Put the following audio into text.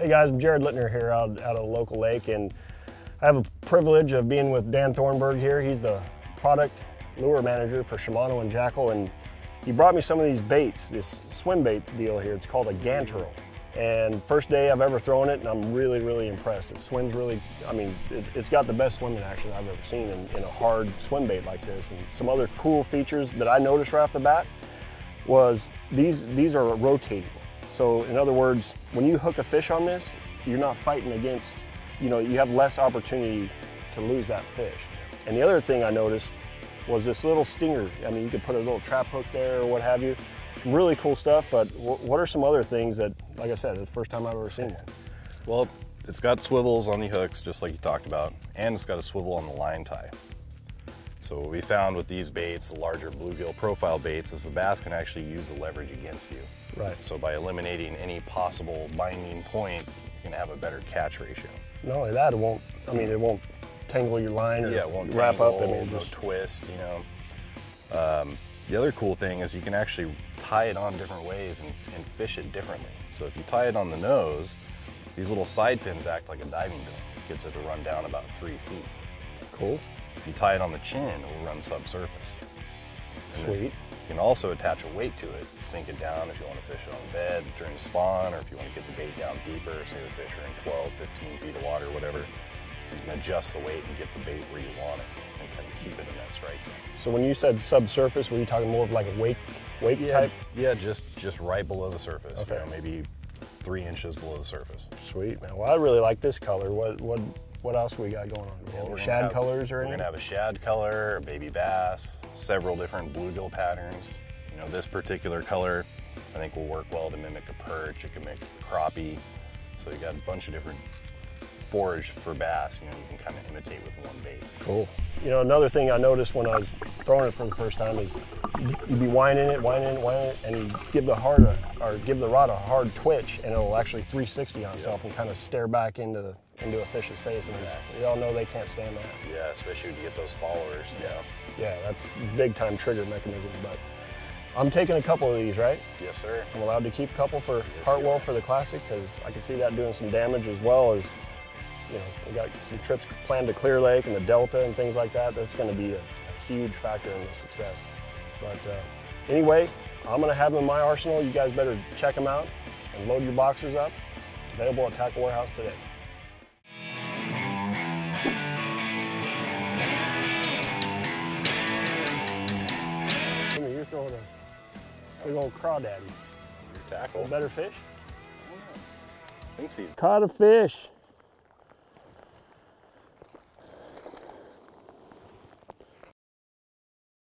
Hey guys, I'm Jared Lintner here out, out of local lake and I have a privilege of being with Dan Thorburn here. He's the product lure manager for Shimano and Jackall and he brought me some of these baits, this swim bait deal here. It's called a Gantarel. And first day I've ever thrown it and I'm really, really impressed. It swims really, I mean, it, has got the best swimming action I've ever seen in, in a hard swim bait like this. And some other cool features that I noticed right off the bat was these, these are rotating. So in other words, when you hook a fish on this, you're not fighting against, you know, you have less opportunity to lose that fish. And the other thing I noticed was this little stinger. I mean, you could put a little trap hook there or what have you. Really cool stuff, but what are some other things that, like I said, it's the first time I've ever seen it? Well, it's got swivels on the hooks, just like you talked about, and it's got a swivel on the line tie. So what we found with these baits, the larger bluegill profile baits, is the bass can actually use the leverage against you. Right. So by eliminating any possible binding point, you can have a better catch ratio. Not only that, it won't, I mean, it won't tangle your line or yeah, it won't wrap tangle, up. I mean, no just... twist, you know. Um, the other cool thing is you can actually tie it on different ways and, and, fish it differently. So if you tie it on the nose, these little side fins act like a diving bell. It gets it to run down about three feet. Cool. If you tie it on the chin, it will run subsurface. Sweet. You can also attach a weight to it, sink it down if you want to fish it on bed during spawn, or if you want to get the bait down deeper, say the fish are in 12, 15 feet of water, whatever. So you can adjust the weight and get the bait where you want it and kind of keep it in that strike zone. So when you said subsurface, were you talking more of like a wake, wake yeah, type? Yeah, just, just right below the surface. Okay. You know, maybe three inches below the surface. Sweet, man. Well, I really like this color. What, what, what else we got going on? Well, shad have, colors or We're gonna have a shad color, a baby bass, several different bluegill patterns. You know, this particular color, I think will work well to mimic a perch. It can make crappie. So you got a bunch of different forage for bass. You know, you can kind of imitate with one bait. Cool. You know, another thing I noticed when I was throwing it for the first time is you'd be winding it, winding it, winding it, and you give the hard or give the rod a hard twitch, and it'll actually 360 on itself and kind of stare back into the into a fish's face. And exactly. we all know they can't stand that. Yeah, especially to get those followers. Yeah. Yeah, that's big time trigger mechanism. But I'm taking a couple of these, right? Yes, sir. I'm allowed to keep a couple for yes, Hartwell for the Classic because I can see that doing some damage as well as, you know, we got some trips planned to Clear Lake and the Delta and things like that. That's going to be a, a, huge factor in the success. But uh, anyway, I'm going to have them in my arsenal. You guys better check them out and load your boxes up. Available at Tackle Warehouse today. Old crawdaddy. Your tackle. Better fish? Thinks he's caught a fish.